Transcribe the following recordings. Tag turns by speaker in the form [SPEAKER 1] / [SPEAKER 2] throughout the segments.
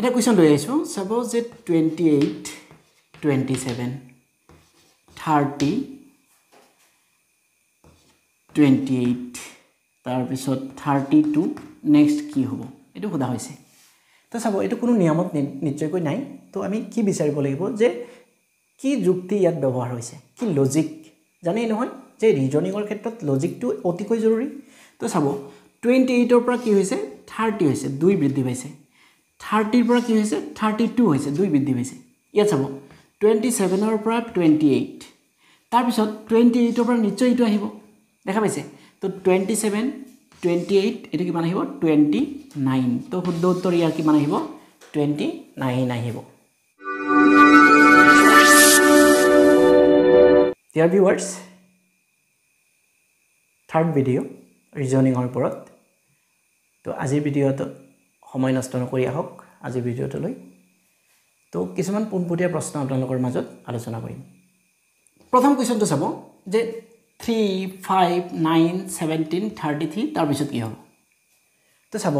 [SPEAKER 1] এটা কুৱেশ্যন লৈ আহিছোঁ চাপ'জ যে twenty eight twenty seven thirty twenty eight তাৰপিছত থাৰ্টি টু নেক্সট কি হ'ব? এইটো সোধা হৈছে। তো চাব এইটো কোনো নিয়মত নিশ্চয়কৈ নাই। তো আমি কি বিচাৰিব লাগিব যে কি যুক্তি ইয়াত ব্যৱহাৰ হৈছে? কি লজিক জানেই নহয় যে ৰিজনিঙৰ ক্ষেত্ৰত লজিকটো অতিকৈ জৰুৰী। তো চাব টুৱেণ্টি এইটৰ পৰা কি হৈছে? থাৰ্টি হৈছে দুই বৃদ্ধি পাইছে। থাৰ্টিৰ পৰা কি হৈছে? থাৰ্টি টু হৈছে দুই বৃদ্ধি পাইছে। ইয়াত চাব টুৱেণ্টি ছেভেনৰ পৰা টুৱেণ্টি এইট তাৰপিছত টুৱেণ্টি এইটৰ পৰা নিশ্চয় এইটো আহিব। দেখা পাইছে? তো টুৱেণ্টি ছেভেন টুৱেণ্টি এইট এইটো কিমান আহিব? টুৱেণ্টি নাইন তো শুদ্ধ উত্তৰ ইয়াৰ কিমান আহিব? টুৱেণ্টি নাইন আহিব ডিয়াৰ ভিউৱাৰ্ছ থাৰ্ড ভিডিঅ' ৰিজনিঙৰ ওপৰত। তো আজিৰ ভিডিঅ'টো সময় নষ্ট নকৰি আহক আজিৰ ভিডিঅ'টোলৈ। তো কিছুমান পোনপটীয়া প্ৰশ্ন আপোনালোকৰ মাজত আলোচনা কৰিম। প্ৰথম কুৱেশ্যনটো চাব যে three five nine seventeen thirty three তাৰপিছত কি হ'ব? তো চাব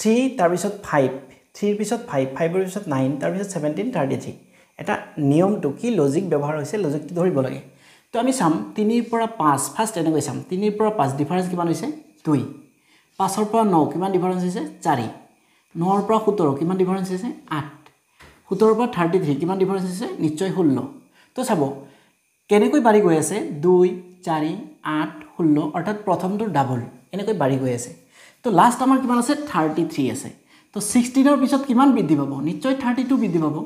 [SPEAKER 1] থ্ৰী তাৰপিছত ফাইভ থ্ৰীৰ পিছত ফাইভ ফাইভৰ পিছত নাইন তাৰপিছত ছেভেণ্টিন থাৰ্টি থ্ৰী এটা নিয়মটো কি লজিক ব্যৱহাৰ হৈছে লজিকটো ধৰিব লাগে। তো আমি চাম তিনিৰ পৰা পাঁচ ফাৰ্ষ্ট এনেকৈ চাম তিনিৰ পৰা পাঁচ ডিফাৰেঞ্চ কিমান হৈছে? দুই। পাঁচৰ পৰা ন কিমান ডিফাৰেঞ্চ হৈছে? চাৰি। নৰ পৰা সোতৰ কিমান ডিফাৰেঞ্চ হৈছে আঠ। সোতৰৰ পৰা থাৰ্টি থ্ৰী কিমান ডিফাৰেঞ্চ হৈছে নিশ্চয় ষোল্ল। তো চাব কেনেকৈ বাঢ়ি গৈ আছে? দুই চাৰি আঠ ষোল্ল অৰ্থাৎ প্ৰথমটোৰ ডাবল এনেকৈ বাঢ়ি গৈ আছে। তো লাষ্ট আমাৰ কিমান আছে? থাৰ্টি থ্ৰী আছে। তো ছিক্সটিনৰ পিছত কিমান বৃদ্ধি পাব? নিশ্চয় থাৰ্টি টু বৃদ্ধি পাব।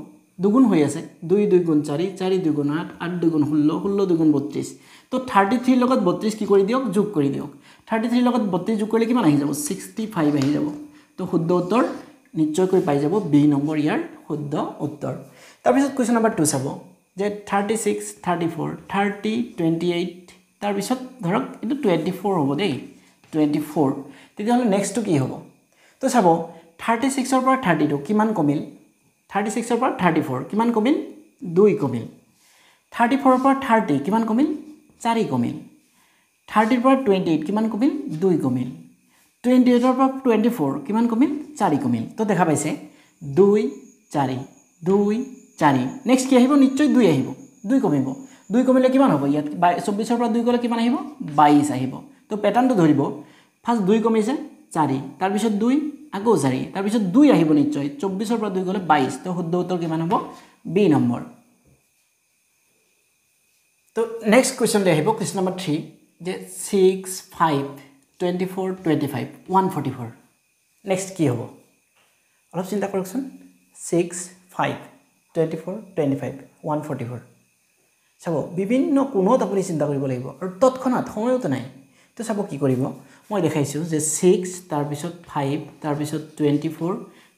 [SPEAKER 1] দুগুণ হৈ আছে। দুই দুই গুণ চাৰি চাৰি দুগুণ আঠ আঠ দুগুণ ষোল্ল ষোল্ল দুগুণ বত্ৰিছ তো থাৰ্টি থ্ৰীৰ লগত বত্ৰিছ কি কৰি দিয়ক? যোগ কৰি দিয়ক। থাৰ্টি থ্ৰীৰ লগত বত্ৰিছ যোগ কৰিলে কিমান আহি যাব? ছিক্সটি ফাইভ আহি যাব। তো শুদ্ধ উত্তৰ নিশ্চয়কৈ পাই যাব বি নম্বৰ ইয়াৰ শুদ্ধ উত্তৰ। তাৰপিছত কুৱেশ্যন নম্বৰ টু চাব যে thirty six thirty four thirty twenty eight তাৰপিছত ধৰক এইটো টুৱেণ্টি ফ'ৰ হ'ব দেই টুৱেণ্টি ফ'ৰ তেতিয়াহ'লে নেক্সটটো কি হ'ব? তো চাব থাৰ্টি ছিক্সৰ পৰা থাৰ্টি টু কিমান কমিল? থাৰ্টি ছিক্সৰ পৰা থাৰ্টি ফ'ৰ কিমান কমিল? দুই কমিল। থাৰ্টি ফ'ৰৰ পৰা থাৰ্টি কিমান কমিল? চাৰি কমিল। থাৰ্টিৰ পৰা টুৱেণ্টি এইট কিমান কমিল? দুই কমিল। টুৱেণ্টি এইটৰ পৰা টুৱেণ্টি ফ'ৰ কিমান কমিল? চাৰি কমিল। তো দেখা পাইছে? দুই চাৰি। দুই চাৰি। নেক্সট কি আহিব? নিশ্চয় দুই আহিব। দুই কমিব। দুই কমিলে কিমান হ'ব? ইয়াত বাই চৌব্বিছৰ পৰা দুই গ'লে কিমান আহিব? বাইছ আহিব। তো পেটাৰ্ণটো ধৰিব। ফাৰ্ষ্ট দুই কমিছে চাৰি। তাৰপিছত দুই আকৌ চাৰি। তাৰপিছত দুই আহিব নিশ্চয়। চৌব্বিছৰ পৰা দুই গ'লে বাইছ তো শুদ্ধ উত্তৰ কিমান হ'ব? B number. তো নেক্সট কুৱেশ্যনটো আহিব। কুৱেশ্যন নম্বৰ থ্ৰী যে six five twenty four twenty five one forty four next কি হ'ব অলপ চিন্তা কৰকচোন। Six five twenty four twenty five one forty four চাব বিভিন্ন কোণত আপুনি চিন্তা কৰিব লাগিব আৰু তৎক্ষণাত সময়তো নাই। তো চাব কি কৰিব? মই দেখাইছোঁ যে ছিক্স তাৰপিছত ফাইভ তাৰপিছত টুৱেণ্টি ফ'ৰ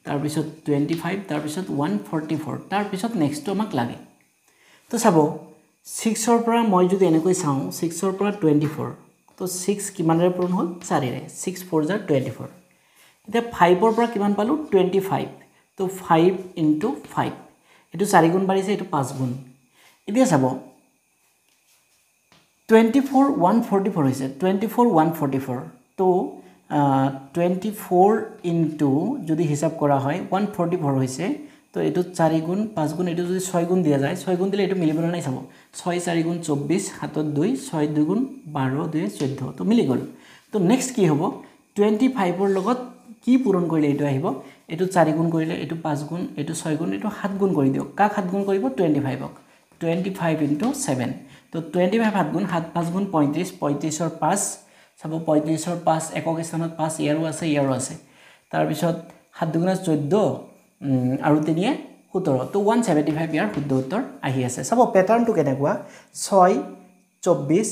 [SPEAKER 1] তাৰপিছত টুৱেণ্টি ফাইভ তাৰপিছত ওৱান ফৰ্টি ফ'ৰ তাৰপিছত নেক্সটটো আমাক লাগে। তো চাব ছিক্সৰ পৰা মই যদি এনেকৈ চাওঁ ছিক্সৰ পৰা টুৱেণ্টি ফ'ৰ তো ছিক্স কিমানেৰে পূৰণ হ'ল? চাৰিৰে। ছিক্স ফ'ৰ জাৰ টুৱেণ্টি ফ'ৰ এতিয়া ফাইভৰ পৰা কিমান পালোঁ? টুৱেণ্টি ফাইভ তো ফাইভ ইনটু ফাইভ এইটো চাৰি গুণ বাঢ়িছে এইটো পাঁচ গুণ। এতিয়া চাব। Twenty four one forty four হৈছে। Twenty four one forty four তো টুৱেণ্টি ফ'ৰ ইনটু যদি হিচাপ কৰা হয় ওৱান ফৰ্টি ফ'ৰ হৈছে। তো এইটোত চাৰি গুণ পাঁচ গুণ এইটো যদি ছয় গুণ দিয়া যায় ছয় গুণ দিলে এইটো মিলিবলৈ নাই চাব? ছয় চাৰি গুণ চৌব্বিছ সাতত দুই ছয় দুই গুণ বাৰ দুই চৈধ্য। তো মিলি গ'ল। তো নেক্সট কি হ'ব? টুৱেণ্টি ফাইভৰ লগত কি পূৰণ কৰিলে এইটো আহিব? এইটো চাৰি গুণ কৰিলে এইটো পাঁচ গুণ এইটো ছয় গুণ এইটো সাত গুণ কৰি দিয়ক। কাক সাত গুণ কৰিব? টুৱেণ্টি ফাইভক টুৱেণ্টি ফাইভ ইনটু ছেভেন তো টুৱেণ্টি ফাইভ সাত গুণ সাত পাঁচ গুণ পঁয়ত্ৰিছ পঁয়ত্ৰিছৰ পাঁচ। চাব পঁয়ত্ৰিছৰ পাঁচ একক স্থানত পাঁচ ইয়াৰো আছে ইয়াৰো আছে। তাৰপিছত সাত দুগুণে চৈধ্য। আৰু তিনিয়ে সোতৰ। তো ওৱান ছেভেণ্টি ফাইভ ইয়াৰ শুদ্ধ উত্তৰ আহি আছে। চাব পেটাৰ্ণটো কেনেকুৱা? ছয় চৌব্বিছ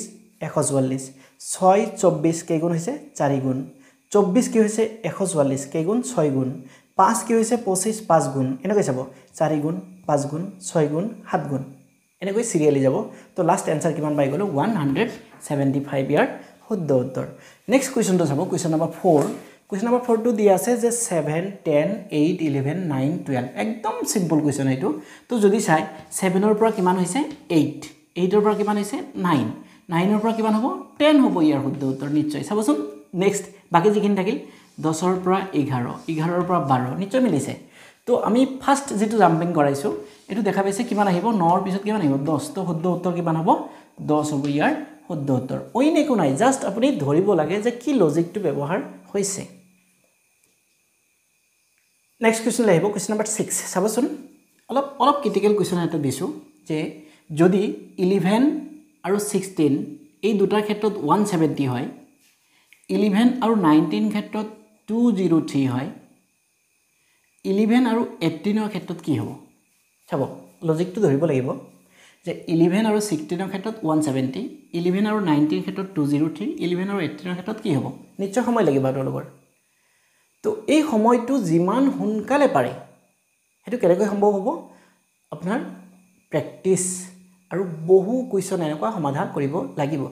[SPEAKER 1] এশ চৌৱাল্লিছ ছয় চৌব্বিছ কেইগুণ হৈছে চাৰি গুণ চৌব্বিছ কি হৈছে? এশ চৌৱাল্লিছ কেইগুণ? ছয় গুণ পাঁচ কি হৈছে? পঁচিছ পাঁচ গুণ এনেকৈ চাব। চাৰি গুণ পাঁচ গুণ ছয় গুণ সাত গুণ এনেকৈ চিৰিয়েলি যাব। তো লাষ্ট এনচাৰ কিমান পাই গ'লোঁ? ওৱান হাণ্ড্ৰেড ছেভেণ্টি ফাইভ ইয়াৰ শুদ্ধ উত্তৰ। নেক্সট কুৱেশ্যনটো চাব। Question number four question number ফ'ৰটো দিয়া আছে যে seven ten eight eleven nine twelve একদম চিম্পল কুৱেশ্যন এইটো। তো যদি চাই ছেভেনৰ পৰা কিমান হৈছে? এইট এইটৰ পৰা কিমান হৈছে? নাইন নাইনৰ পৰা কিমান হ'ব? টেন হ'ব ইয়াৰ শুদ্ধ উত্তৰ নিশ্চয়। চাবচোন নেক্সট বাকী যিখিনি থাকিল দহৰ পৰা এঘাৰ এঘাৰৰ পৰা বাৰ নিশ্চয় মিলিছে। তো আমি ফাৰ্ষ্ট যিটো জাম্পিং কৰাইছোঁ এইটো দেখা পাইছে কিমান আহিব? নৰ পিছত কিমান আহিব? দহ। তো শুদ্ধ উত্তৰ কিমান হ'ব? দহ হ'ব ইয়াৰ শুদ্ধ উত্তৰ। অইন একো নাই জাষ্ট আপুনি ধৰিব লাগে যে কি লজিকটো ব্যৱহাৰ হৈছে। নেক্সট কুৱেশ্যনলৈ আহিব কুৱেশ্যন নম্বৰ ছিক্স চাবচোন অলপ অলপ ক্ৰিটিকেল কুৱেশ্যন এটা দিছোঁ যে যদি ইলেভেন আৰু ছিক্সটিন এই দুটাৰ ক্ষেত্ৰত ওৱান ছেভেণ্টি হয় ইলেভেন আৰু নাইনটিন ক্ষেত্ৰত টু জিৰ' থ্ৰী হয় ইলেভেন আৰু এইটিনৰ ক্ষেত্ৰত কি হ'ব? চাব লজিকটো ধৰিব লাগিব যে ইলেভেন আৰু ছিক্সটিনৰ ক্ষেত্ৰত ওৱান ছেভেণ্টি ইলেভেন আৰু নাইনটিনৰ ক্ষেত্ৰত টু জিৰ' থ্ৰী ইলেভেন আৰু এইটিনৰ ক্ষেত্ৰত কি হ'ব? নিশ্চয় সময় লাগিব তেওঁলোকৰ তো এই সময়টো যিমান সোনকালে পাৰে সেইটো কেনেকৈ সম্ভৱ হ'ব? আপোনাৰ প্ৰেক্টিচ আৰু বহু কুৱেশ্যন এনেকুৱা সমাধান কৰিব লাগিব।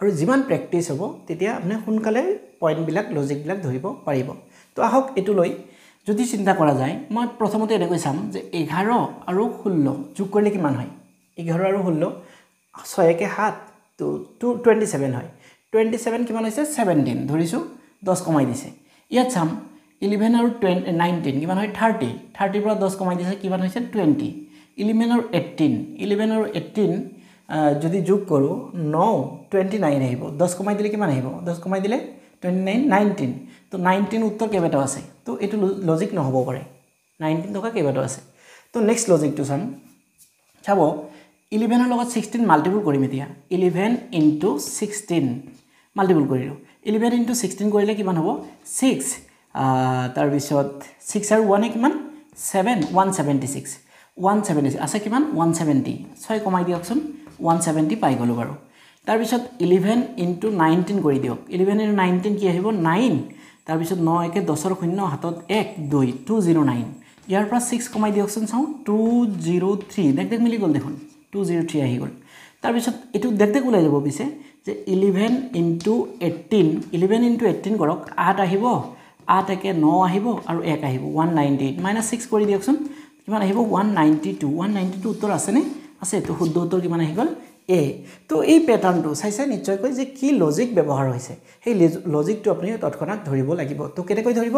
[SPEAKER 1] আৰু যিমান প্ৰেক্টিচ হ'ব তেতিয়া আপুনি সোনকালে পইণ্টবিলাক লজিকবিলাক ধৰিব পাৰিব। তো আহক এইটো লৈ যদি চিন্তা কৰা যায় মই প্ৰথমতে এনেকৈ চাম যে এঘাৰ আৰু ষোল্ল যোগ কৰিলে কিমান হয়? এঘাৰ আৰু ষোল্ল ছয় একে সাত তো টু টুৱেণ্টি ছেভেন হয়। টুৱেণ্টি ছেভেন কিমান হৈছে? ছেভেণ্টিন ধৰিছোঁ দহ কমাই দিছে। ইয়াত চাম ইলেভেন আৰু টুৱেণ্টি নাইনটিন কিমান হয়? থাৰ্টি থাৰ্টিৰ পৰা দহ কমাই দিছে কিমান হৈছে? টুৱেণ্টি ইলেভেন আৰু এইটিন ইলেভেন আৰু এইটিন যদি যোগ কৰোঁ ন টুৱেণ্টি নাইন আহিব। দহ কমাই দিলে কিমান আহিব? দহ কমাই দিলে টুৱেণ্টি নাইন নাইনটিন তো নাইনটিন উত্তৰ কেইবাটাও আছে? তো এইটো লজিক নহ'ব পাৰে। নাইনটিন থকা কেইবাটাও আছে। তো নেক্সট লজিকটো চাম। চাব ইলেভেনৰ লগত ছিক্সটিন মাল্টিপুল কৰিম এতিয়া। ইলেভেন ইনটু ছিক্সটিন মাল্টিপুল কৰিলোঁ। ইলেভেন ইনটু ছিক্সটিন কৰিলে কিমান হ'ব? ছিক্স তাৰপিছত ছিক্স আৰু ওৱানে কিমান? Seven one seventy six one seventy আছে কিমান? ওৱান ছেভেণ্টি ছয় কমাই দিয়কচোন ওৱান ছেভেণ্টি পাই গ'লোঁ বাৰু। তাৰপিছত ইলেভেন ইনটু নাইনটিন কৰি দিয়ক। ইলেভেন ইনটু নাইনটিন কি আহিব? নাইন তাৰপিছত ন একে দহৰ শূন্য হাতত এক দুই টু জিৰ' নাইন ইয়াৰ পৰা ছিক্স কমাই দিয়কচোন চাওঁ টু জিৰ' থ্ৰী দেখ দেখ মিলি গ'ল দেখোন। টু জিৰ' থ্ৰী আহি গ'ল। তাৰপিছত এইটো দেখ দেখ ওলাই যাব পিছে যে eleven into eighteen eleven into eighteen কৰক আঠ আহিব। আঠ একে ন আহিব আৰু এক আহিব। One ninety eight minus six কৰি দিয়কচোন। কিমান আহিব? One ninety two one ninety two উত্তৰ আছেনে? আছে তো শুদ্ধ উত্তৰ কিমান আহি গ'ল? এ। তো এই পেটাৰ্ণটো চাইছে নিশ্চয়কৈ যে কি লজিক ব্যৱহাৰ হৈছে। সেই লজিকটো আপুনি তৎক্ষণাত ধৰিব লাগিব। তো কেনেকৈ ধৰিব?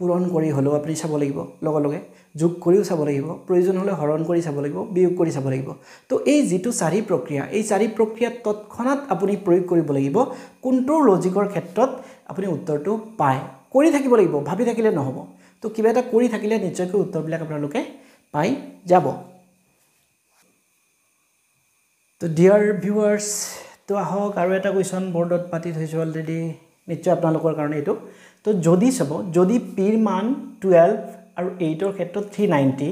[SPEAKER 1] পূৰণ কৰি হ'লেও আপুনি চাব লাগিব। লগে লগে যোগ কৰিও চাব লাগিব। প্ৰয়োজন হ'লে হৰণ কৰি চাব লাগিব। বিয়োগ কৰি চাব লাগিব। তো এই যিটো চাৰি প্ৰক্ৰিয়া এই চাৰি প্ৰক্ৰিয়াত তৎক্ষণাত আপুনি প্ৰয়োগ কৰিব লাগিব। কোনটো লজিকৰ ক্ষেত্ৰত আপুনি উত্তৰটো পায়? কৰি থাকিব লাগিব ভাবি থাকিলে নহ'ব। তো কিবা এটা কৰি থাকিলে নিশ্চয়কৈ উত্তৰবিলাক আপোনালোকে পাই যাব। তো ডিয়াৰ ভিউৱাৰ্ছ তো আহক আৰু এটা কুৱেশ্যন বৰ্ডত পাতি থৈছোঁ অলৰেডি নিশ্চয় আপোনালোকৰ কাৰণে এইটো। তো যদি চাব যদি পিৰ মান টুৱেলভ আৰু এইটৰ ক্ষেত্ৰত থ্ৰী নাইণ্টি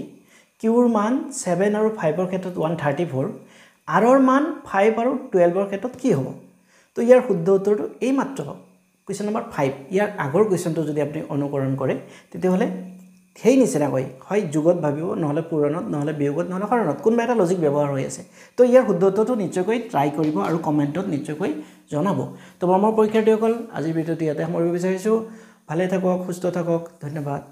[SPEAKER 1] কিউৰ মান ছেভেন আৰু ফাইভৰ ক্ষেত্ৰত ওৱান থাৰ্টি ফ'ৰ আৰৰ মান ফাইভ আৰু টুৱেলভৰ ক্ষেত্ৰত কি হ'ব? তো ইয়াৰ শুদ্ধ উত্তৰটো এই মাত্ৰ কুৱেশ্যন নম্বৰ ফাইভ ইয়াৰ আগৰ কুৱেশ্যনটো যদি আপুনি অনুকৰণ কৰে তেতিয়াহ'লে সেই নিচিনাকৈ হয় যুগত ভাবিব নহ'লে পূৰণত নহ'লে বিয়োগত নহ'লে হৰণত কোনোবা এটা লজিক ব্যৱহাৰ হৈ আছে। তো ইয়াৰ শুদ্ধত্বটো নিশ্চয়কৈ ট্ৰাই কৰিব আৰু কমেণ্টত নিশ্চয়কৈ জনাব। তো মই মোৰ পৰীক্ষাৰ্থীসকল আজিৰ ভিডিঅ'টো ইয়াতে সামৰিব বিচাৰিছোঁ। ভালে থাকক সুস্থ থাকক ধন্যবাদ।